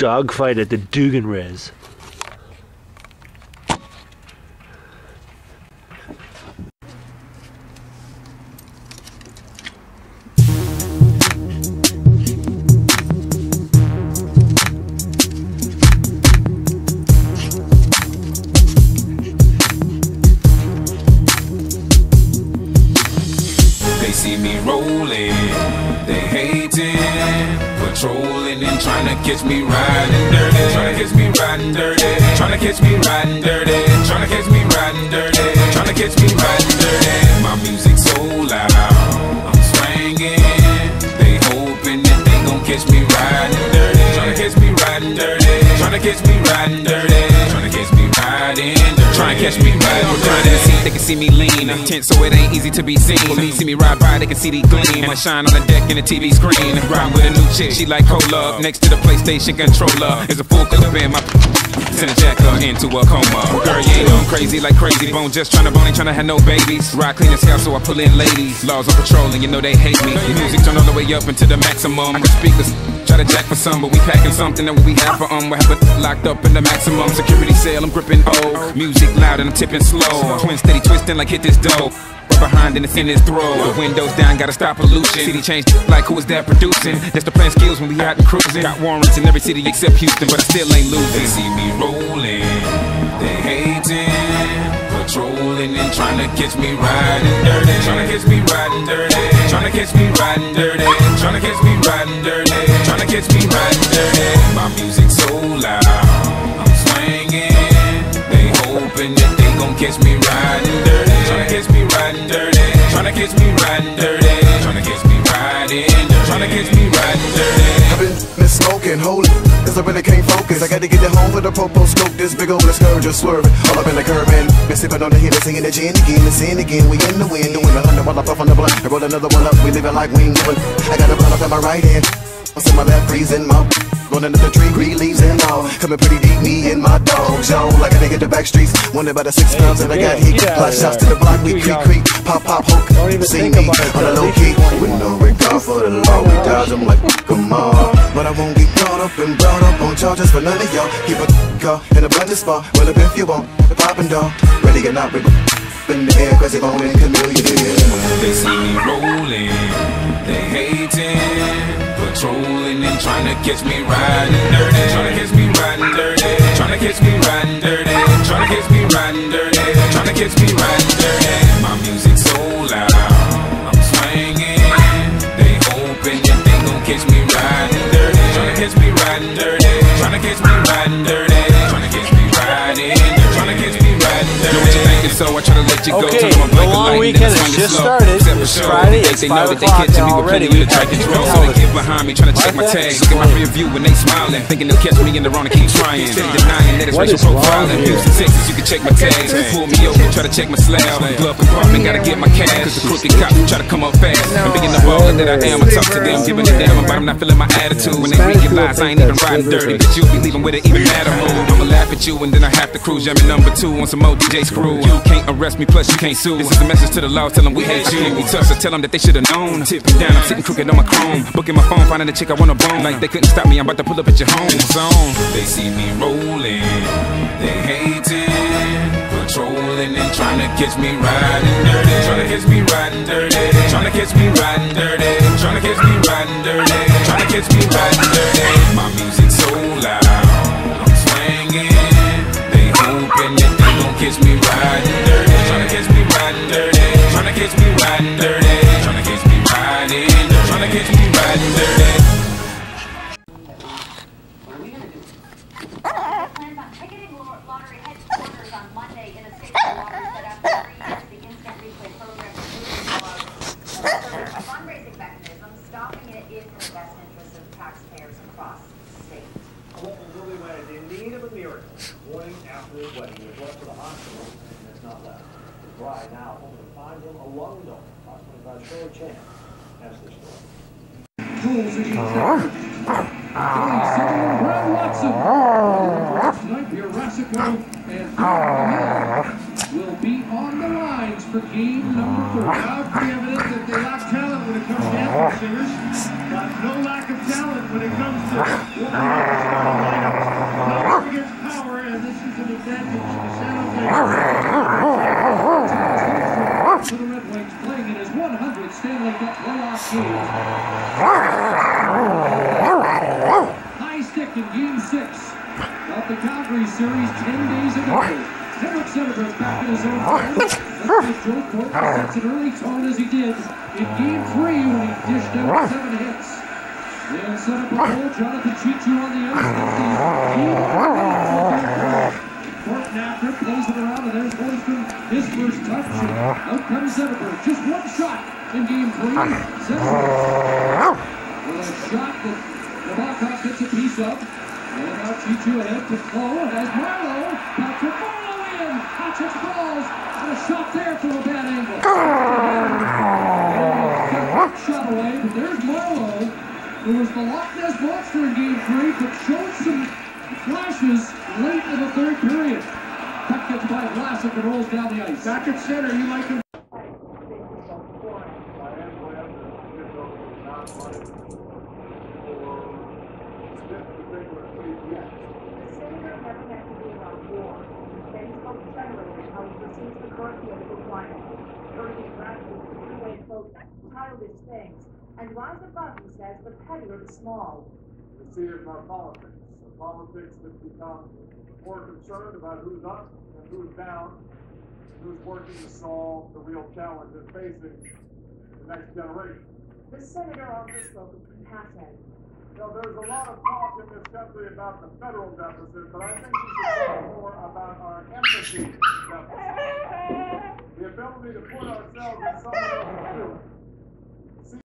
dogfight at the Dougan Res. They see me rolling, they hating, patrolling and trying to catch me riding dirty, trying to catch me riding dirty, trying to catch me riding dirty, trying to catch me riding dirty, trying to catch me riding dirty. My music so loud, I'm swinging. They hoping that they gon' catch me riding dirty, trying to catch me riding dirty, trying to catch me riding dirty, Trying to catch me riding dirty. in the seat, they can see me lean. Tense, so it ain't easy to be seen. Police see me ride by, they can see the gleam. I shine on the deck in the TV screen. Ride with a new chick, she like cola. Next to the PlayStation controller is a full clip in my. Send a jacker into a coma. Girl, you ain't crazy like Krayzie Bone. Just tryna bone, ain't tryna have no babies. Ride clean as hell, so I pull in ladies. Laws on patrol, and you know they hate me. Music turn all the way up into the maximum. I can speak this. Try to jack for some, but we packing something that we have for um. We have it locked up in the maximum security cell. I'm gripping O. Music loud and I'm tipping slow. Twin steady twisting like hit this dough. Behind and it's in his throat. The windows down, gotta stop pollution. City changed like who is that producing? That's the plan skills when we out cruising. Got warrants in every city except Houston, but I still ain't losing. They see me rolling, they hating, patrolling and trying to catch me riding dirty, trying to catch me riding dirty, trying to catch me riding dirty, trying to catch me riding dirty, catch me dirty. My music so loud, I'm swinging. They hoping that they gon' catch me riding dirty, trying to catch me riding dirty, trying to catch me riding dirty, trying to catch me riding dirty, trying to catch me riding dirty. I've been miss smoking, holy, cause I really can't focus. I got to get it home with a popo scope. This big old scourge just swerving all up in the curb and been sipping on the hit, singing the gin again, and sin again. We in the wind, doing a hundred while I puff on the blunt. I roll another one up, we living like we ain't. I got a blunt up in my right hand, what's in my left, freezing my. Rolling up the tree, green leaves and all. Coming pretty deep, me and my dog zone. Like a nigga the back streets. Wonder about the six pounds that I got heat. get out Blood shots to the block, we You creep, creep. Pop, pop, hook. See me on the at low key. With no regard for the law, we dodge them like come on. But I won't get caught up and brought up on charges for none of y'all. Keep a car in a blended spot. Well, up if you want, the poppin' dog. Ready or not, we in the air, cause it gon' in chameleon. They see me rolling, they hating, patrolling and trying to catch me riding dirty, trying to catch me riding dirty, trying to catch me riding dirty, trying to catch me riding dirty, trying to catch me riding dirty. My music so loud, I'm swinging. They hoping that they gon' catch me riding dirty, trying to catch me riding dirty, trying to catch me riding dirty, so I try to let you go. Okay, the long weekend has just slow. started. It's. Friday, it's they know 5 that they o'clock, me, already plenty we've to track had and two throw. So they get behind me, trying to check my tags. Look at my rear view when they smiling, thinking they'll catch me in the wrong and keep trying. Denying that it's racial profiling. Houston, Texas, you can check my tags. Pull me over, try to check my slab. Glove compartment, gotta get my cash. Cause the crooked cop try to come up fast. And being the baller that I am, I talk to them, giving a damn about I'm not feeling my attitude. When they realize I ain't even riding dirty, but you'll be leaving with it even matter mood. I'ma laugh at you and then I have to cruise. Jamming number two on some ODJ screw. Can't arrest me, plus you can't sue. This is a message to the law, tell them we hate you. We tough, so tell them that they should've known. Tipping down, I'm sitting crooked on my chrome. Booking my phone, finding a chick I wanna bone. Like they couldn't stop me, I'm about to pull up at your home zone. They see me rolling, they hating, patrolling and trying to catch me riding dirty, on Monday in a state where set up three years the instant replay program is moving along. So a fundraising mechanism, stopping it is in the best interest of taxpayers across the state. A went in need of a miracle. Morning after his wedding, was rushed to the hospital and has not left. His bride now hoping to find him a lung donor. Fox 25 Shirley Chan has this story. Pulls it inside. Going second, Brad Watson. Tonight, Jurassico and Hill will be on the lines for game number four. Now, it's evident that they lack talent when it comes to anthem singers, but no lack of talent when it comes to warming up the advantage San Jose. The Red Wings playing in his 100th Stanley Cup playoff game. High stick in game six of the Calgary series 10 days ago. Henrik Zetterberg back in his own. Joe Thornton sets an early tone as he did in game three when he dished out seven hits. They'll set up a goal. Jonathan Cheechoo on the ice. Thornton after plays it around, and there's Holmstrom, his first touch. And out comes Zetterberg. Just one shot in game three. Zetterberg with a shot that Nabokov gets a piece of. And now Cheechoo ahead to Flo. Has Marleau. Patrick Marleau in. Patrick balls. And a shot there from a bad angle. Got shot away, but there's Marleau, who was the Loch Ness Monster in game three, but showed some flashes late in the third period. Puck gets by Vlasic and rolls down the ice. Back at center, you like him. The senator never meant to be around war. Then he spoke generally how he perceives the current political climate, urging gradually to put away, quote, childish things, and rise above, he says, the petty or the small. We see it in our politics, a politics that become more concerned about who's up and who's down, and who's working to solve the real challenges facing the next generation. The senator also spoke of compassion. You know, there's a lot of talk in this country about the federal deficit, but I think we should talk more about our empathy deficit. The ability to put ourselves in someone else's shoes.